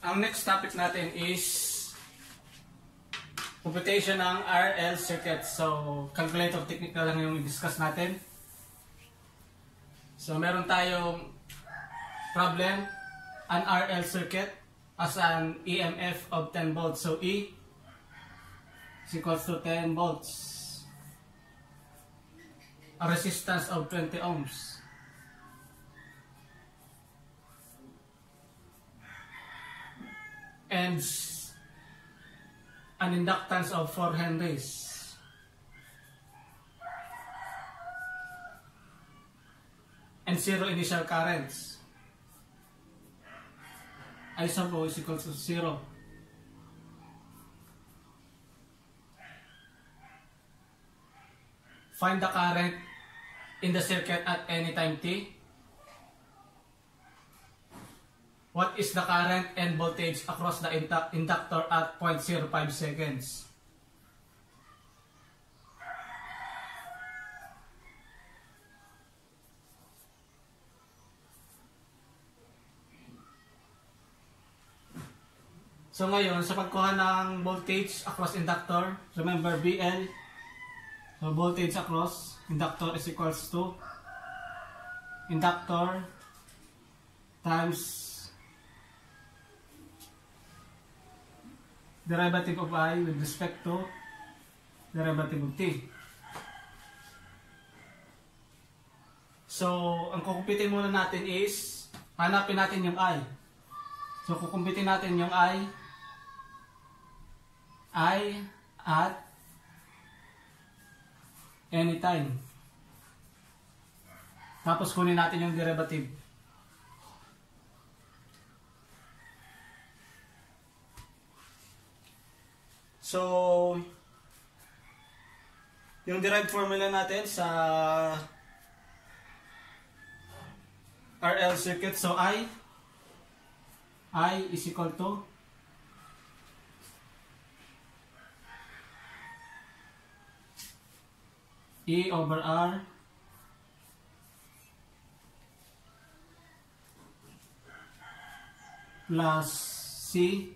ang next topic natin is computation ng RL circuit. So, calculator technique na lang yung i-discuss natin. So, meron tayong problem, an RL circuit as an EMF of 10 volts. So, E is equals to 10 volts. A resistance of 20 ohms. And an inductance of 4 henries. And zero initial currents. I sub O is equal to zero. Find the current in the circuit at any time t. What is the current and voltage across the inductor at 0.05 seconds? So ngayon, sa pagkuha ng voltage across inductor, remember BL, so voltage across inductor is equals to inductor times derivative of i with respect to derivative of t. So, ang kukumpitin muna natin is, hanapin natin yung i. So, kukumpitin natin yung i, i at anytime. Tapos kunin natin yung derivative. So, yung derived formula natin sa RL circuit, so I, I is equal to E over R plus C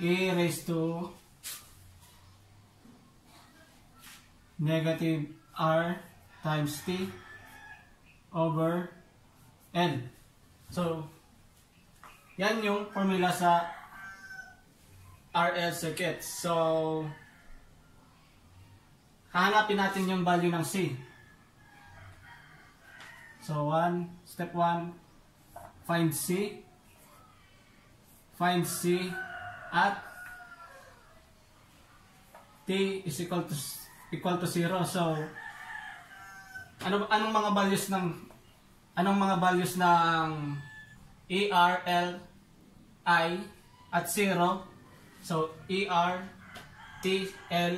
a raised to negative r times t over n. So, yan yung formula sa RL circuit. So, hahanapin natin yung value ng C. So, one, step 1, find C. Find C at t is equal to equal to 0. So ano anong mga values ng anong mga values ng ER, L, I at 0? So ER, T, L,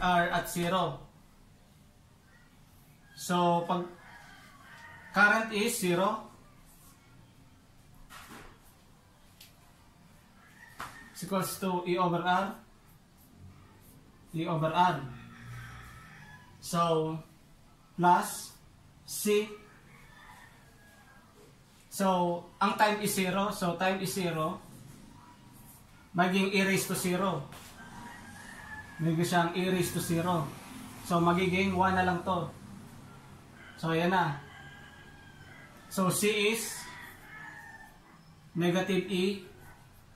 R at 0. So pag current is 0, is equals to E over R. E over R. So, plus C. So, ang time is 0. So, time is 0. Maging E raised to 0. Magiging siyang E raised to 0. So, magiging 1 na lang to. So, ayan na. So, C is negative E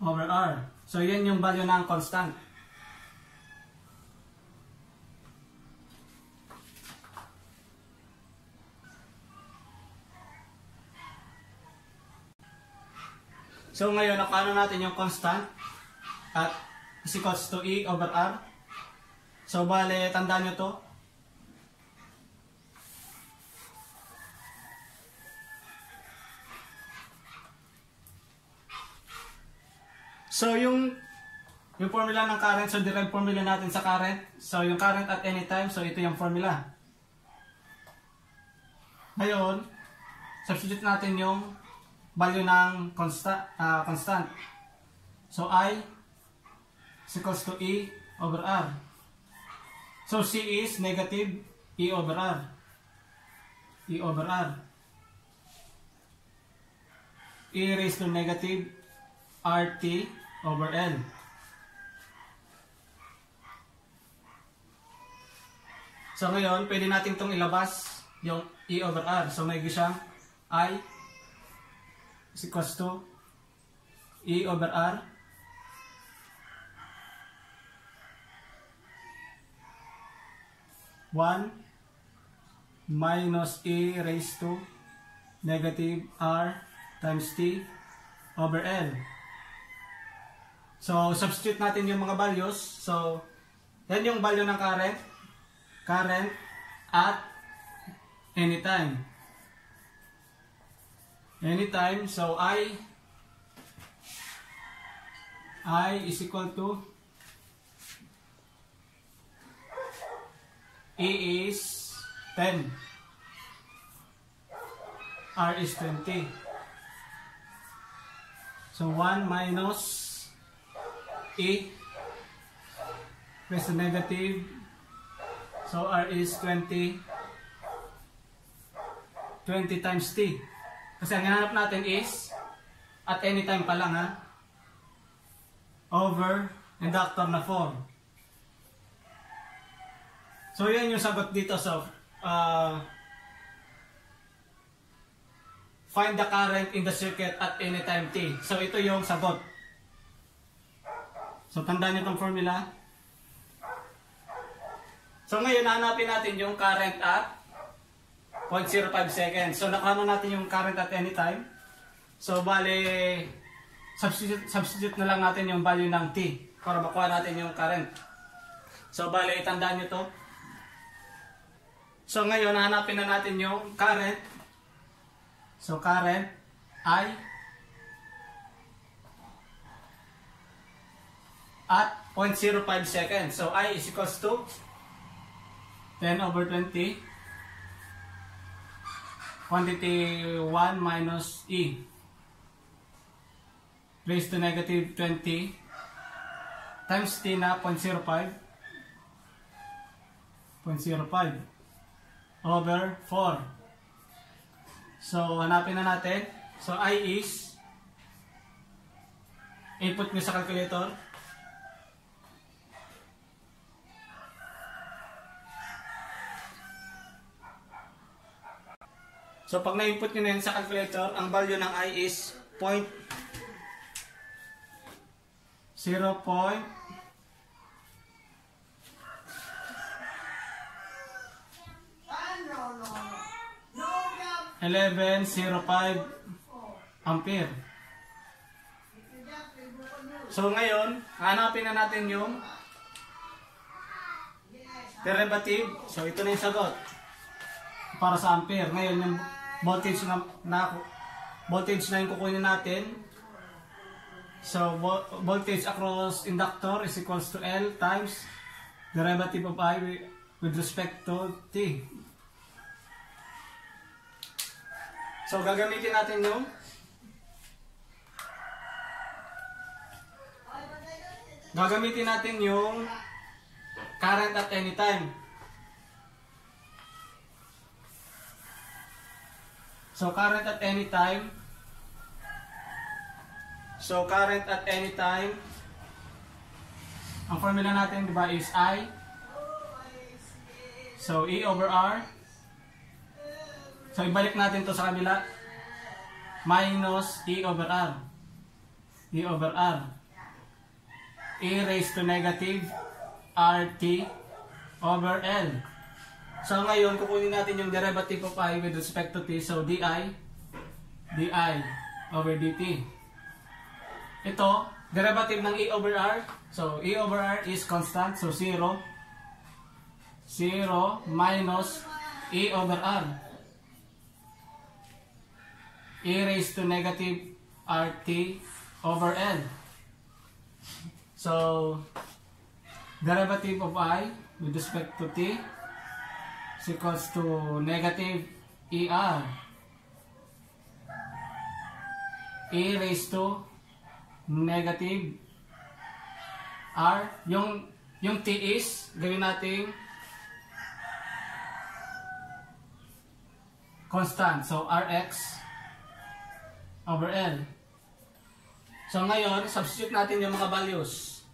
over R. So, yan yung value ng constant. So, ngayon, nakuha natin yung constant at is equals to E over R. So, bale, tandaan nyo to. So yung yung formula ng current, so direct formula natin sa current. So yung current at any time, so ito yung formula. Ngayon, substitute natin yung value ng constant. Uh, constant. So I is equals to E over R. So C is negative E over R. E over R. e raised to negative RT over L. So ngayon, pwede natin itong ilabas yung E over R. So may siyang I is equals to E over R one minus E raised to negative R times T over L. So, substitute natin yung mga values. So, yan yung value ng current. Current at anytime. Anytime. So, I I is equal to E is 10. R is 20. So 1 minus E raised to negative. So R is 20. 20 times T. Kasi ang hinahanap natin is at any time pa lang ha. Over inductor na 4. So yan yung sagot dito sa uh, find the current in the circuit at any time t. So ito yung sagot. So tandaan niyo tong formula. So ngayon hanapin natin yung current at 0.05 seconds. So nakano natin yung current at any time. So bale substitute, substitute na lang natin yung value ng t para makuha natin yung current. So bale tandaan niyo to. So ngayon hanapin na natin yung current. So current I at 0.05 seconds. So I is equals to 10 over 20 quantity 1 minus E. Raised to negative 20 times T na 0.05 0.05 over 4 so hanapin na natin. So I is input nyo sa calculator So pag na-input nyo na yun sa calculator, ang value ng i is point 0. Point 1105 ampere. So ngayon, hanapin na natin yung derivative. So ito na yung sagot para sa ampere. Ngayon yung voltage na, na voltage na yung kukunin natin. So, voltage across inductor is equals to L times derivative of I with respect to T. So, gagamitin natin yung gagamitin natin yung current at any time. So current at any time. So current at any time. Ang formula natin, di ba, is I. So E over R. So ibalik natin to sa kabila. Minus E over R. E over R. E raised to negative RT over L. So ngayon, kukunin natin yung derivative of i with respect to t. So di, di over dt. Ito, derivative ng e over r. So e over r is constant. So 0. 0 minus e over r. e raised to negative rt over l. So, derivative of i with respect to t is equals to negative ER. E raised to negative R. Yung, yung T is, gawin natin constant. So, Rx over L. So ngayon, substitute natin yung mga values.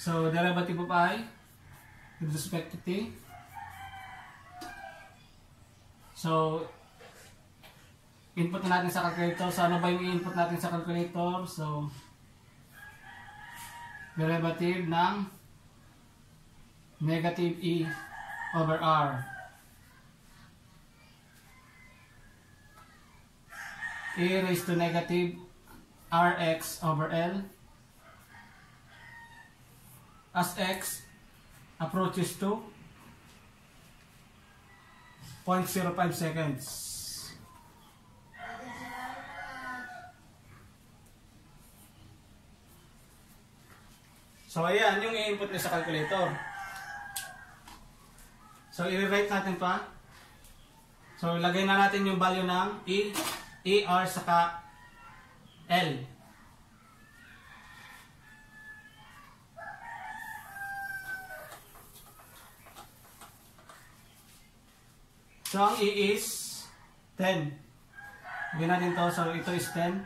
So derivative of I with respect to T. So input na natin sa calculator. So ano ba yung i-input natin sa calculator? So derivative ng negative E over R. E raised to negative Rx over L as X approaches to 0.05 seconds. So ayan, yung i-input niyo sa calculator. So i-rewrite natin pa. So ilagay na natin yung value ng E, ER saka L. So ang E is 10. Bigyan natin to. So ito is 10.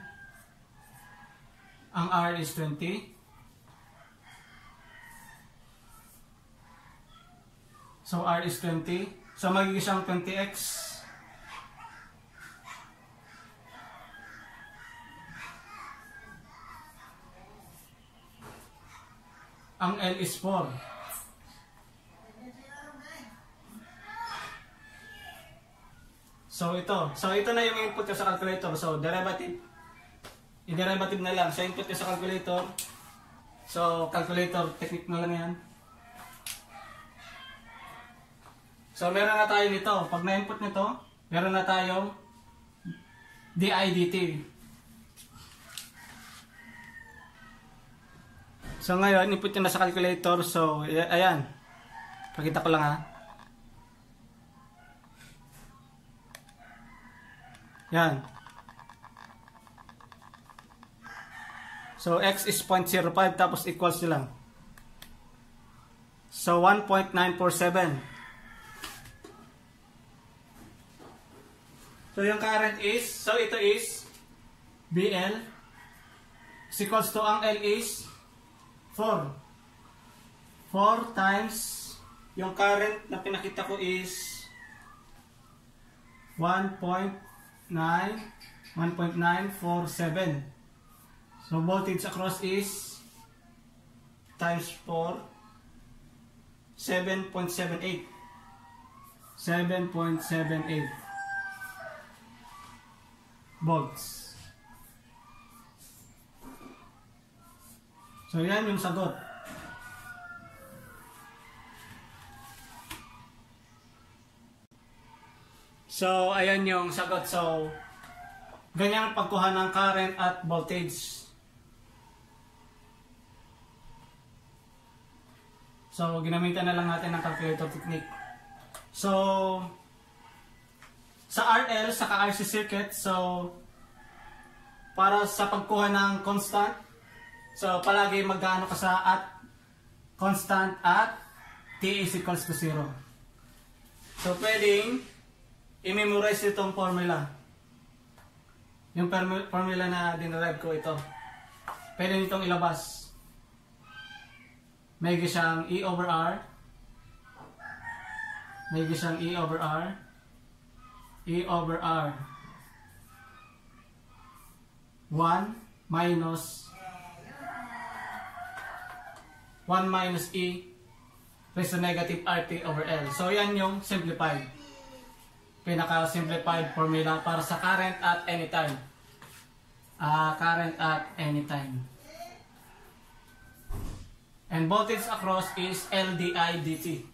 Ang R is 20. So R is 20. So magiging siyang 20x. Ang L is 4. So ito. So ito na yung input ko sa calculator. So derivative. I-derivative na lang. So input ko sa calculator. So calculator technique na lang yan. So meron na tayo nito. Pag na-input nito, meron na tayong DIDT. So ngayon, input nyo na sa calculator. So, ayan. Pakita ko lang ha. Yan. So, x is 0.05 tapos equals nyo lang. So, 1.947. So, yung current is, so ito is BL is equals to ang L is 4. 4 times yung current na pinakita ko is 1.9 1.947. So voltage across is times 4 7.78 7.78 volts. So yan yung sagot. So ayan yung sagot. So ganyan ang pagkuha ng current at voltage. So ginamitan na lang natin ng calculator technique. So sa RL, sa RC circuit, so para sa pagkuha ng constant, so palagi magkano ka sa at constant at t is equals to 0. So pwedeng i-memorize itong formula. Yung formula na dinerive ko ito. Pwede nitong ilabas. May siyang E over R. May siyang E over R. E over R 1 minus 1 minus E raised to negative RT over L. So yan yung simplified. Pinaka-simplified formula para sa current at any time. Ah, current at any time. And voltage across is LDI dt.